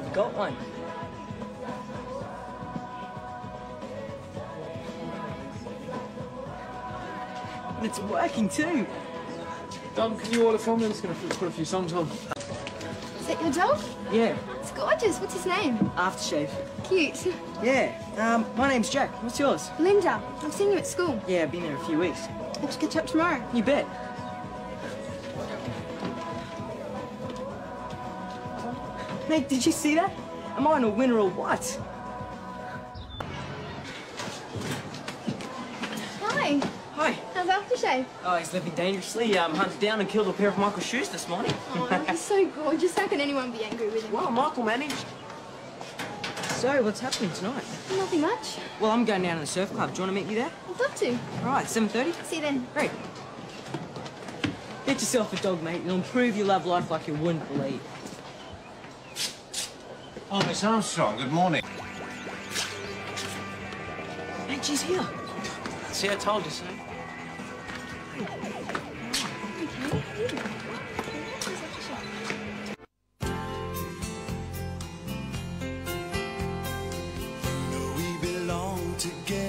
never got one. And it's working too. Dom, can you order for me? I'm just going to put a few songs on. Is that your dog? Yeah, It's gorgeous. What's his name? aftershave. Cute. Yeah, um, my name's Jack. What's yours? Linda, I've seen you at school. Yeah, I've been there a few weeks. Let's catch up tomorrow. You bet. Mate, did you see that? Am I on a winner or what? Hi. Hi. How's aftershave? Oh, he's living dangerously. Um, hunted down and killed a pair of Michael's shoes this morning. Oh, he's so gorgeous. How can anyone be angry with him? well, Michael managed. So, what's happening tonight? Nothing much. Well, I'm going down to the surf club. Do you want to meet me there? I'd love to. All right, 7.30? See you then. Great. Get yourself a dog, mate. It'll improve your love life like you wouldn't believe. Oh, Miss Armstrong, good morning. Mate, she's here. See, I told you so. We belong together.